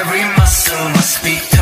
Every muscle must be